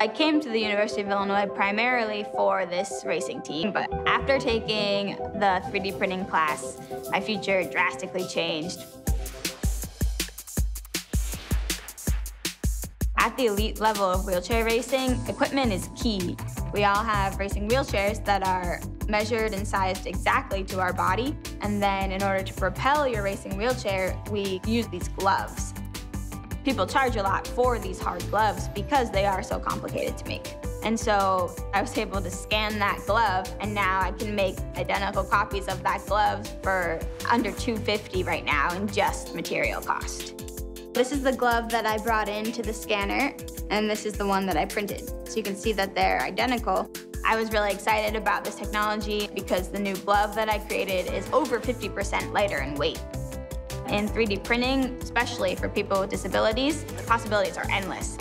I came to the University of Illinois primarily for this racing team, but after taking the 3D printing class, my future drastically changed. At the elite level of wheelchair racing, equipment is key. We all have racing wheelchairs that are measured and sized exactly to our body. And then in order to propel your racing wheelchair, we use these gloves. People charge a lot for these hard gloves because they are so complicated to make. And so I was able to scan that glove and now I can make identical copies of that glove for under 250 right now in just material cost. This is the glove that I brought into the scanner, and this is the one that I printed. So you can see that they're identical. I was really excited about this technology because the new glove that I created is over 50% lighter in weight. In 3D printing, especially for people with disabilities, the possibilities are endless.